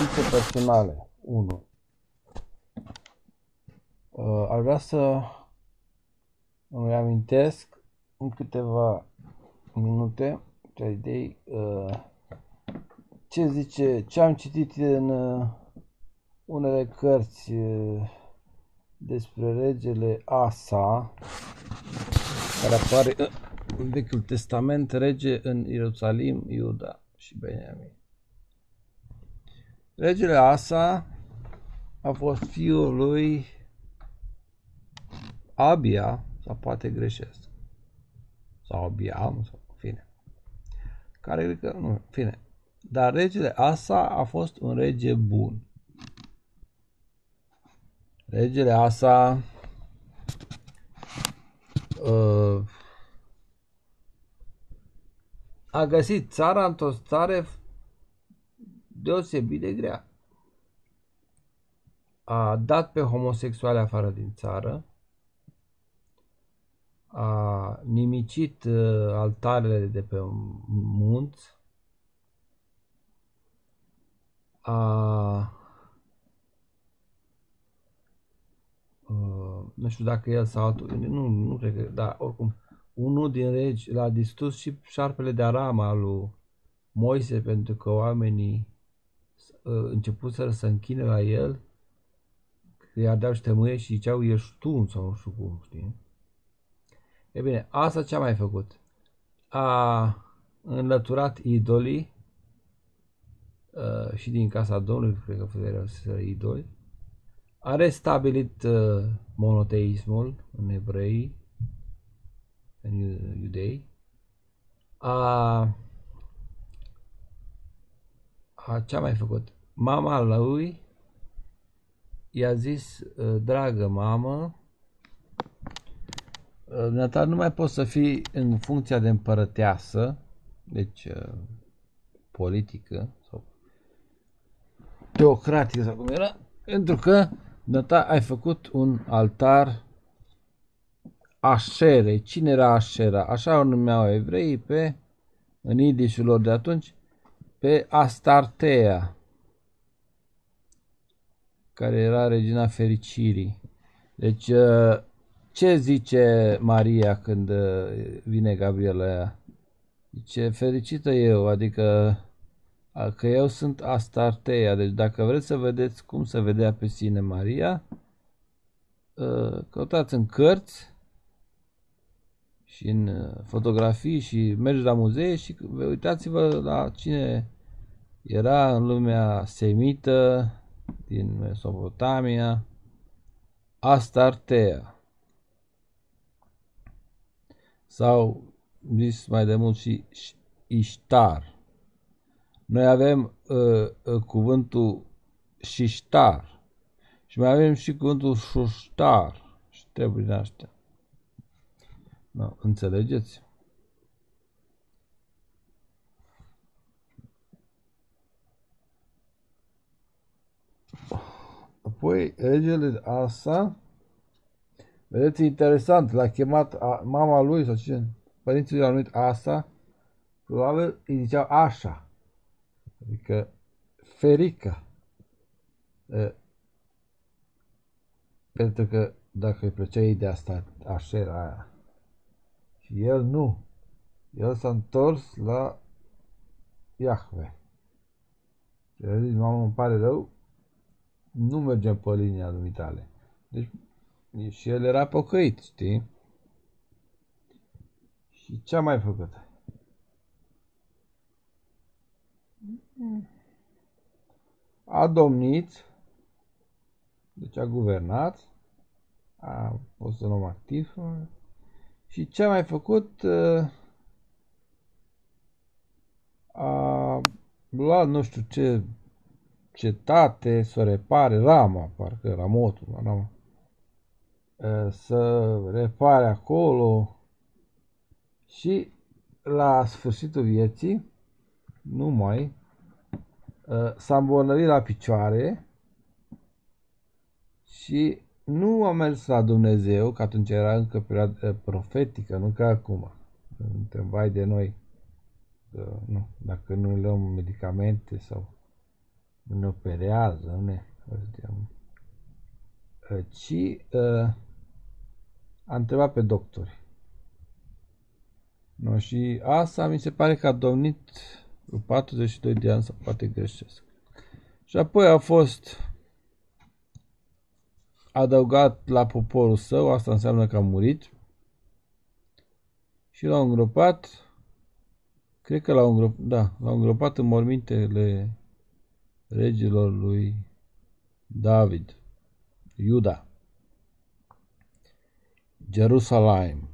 Notițe personale 1 uh, Aș vrea să îmi reamintesc în câteva minute trei idei uh, ce zice, ce am citit în uh, unele cărți uh, despre regele Asa care apare în Vechiul Testament, rege în Ierusalim, Iuda și Beniamin. Regele Asa a fost fiul lui Abia, sau poate greșesc, sau Abiam, sau fine. Care că, nu, fine. Dar regele Asa a fost un rege bun. Regele Asa uh, a găsit țara într-o stare deosebit de grea. A dat pe homosexuale afară din țară, a nimicit uh, altarele de pe munți, a Uh, nu știu dacă el sau altul, nu, nu cred că, dar oricum, unul din regi l-a distrus și șarpele de aram al lui Moise pentru că oamenii uh, începuseră să închine la el, că i-ar dea ștămâie și ziceau ești tu sau nu știu cum, știi? E bine, asta ce a mai făcut? A înlăturat idolii uh, și din casa Domnului, cred că erau idoli, a restabilit uh, monoteismul în evrei, în iudei, a, a ce a mai făcut? Mama lui i-a zis, uh, dragă mamă, uh, nu mai poți să fii în funcția de împărăteasă, deci uh, politică sau teocratică sau cum era, pentru că Data ai făcut un altar Așere. Cine era Așera? Așa o numeau evreii pe, în idișul lor de atunci, pe Astartea, care era regina fericirii. Deci, uh, ce zice Maria când uh, vine Gabriel la ea? Zice, fericită eu, adică că eu sunt Astarteia. Deci dacă vreți să vedeți cum se vedea pe sine Maria, ă, căutați în cărți și în ă, fotografii și mergeți la muzee și uitați-vă la cine era în lumea semită din Mesopotamia, Astartea. Sau zis mai de mult și Ishtar. Noi avem uh, uh, cuvântul șiștar și mai avem și cuvântul șuștar și trebuie din astea. No, înțelegeți? Apoi, regele Asa, vedeți, interesant, l-a chemat a, mama lui sau ce, părinții lui au numit Asa, probabil îi ziceau așa. Adică ferica. E, pentru că dacă îi plăcea ideea asta, așa era aia. Și el nu. El s-a întors la Iahve. Și el zis, mamă, îmi pare rău, nu mergem pe linia dumitale. Deci, și el era pocăit, știi? Și ce a mai făcut? A domnit, deci a guvernat, a fost un om activ și ce a mai făcut a luat nu știu ce cetate să repare Rama, parcă Ramotul, Rama, să repare acolo. Și la sfârșitul vieții numai uh, s-a îmbolnăvit la picioare și nu a mers la Dumnezeu, că atunci era încă perioadă uh, profetică, nu ca acum. Suntem vai de noi, uh, nu, dacă nu luăm medicamente sau nu ne operează, nu ne... Ci uh, a întrebat pe doctori. No, și asta mi se pare că a domnit 42 de ani, sau poate greșesc. Și apoi a fost adăugat la poporul său, asta înseamnă că a murit. Și l-au îngropat, cred că l-au îngropat, da, l-au îngropat în mormintele regilor lui David, Iuda, Jerusalem.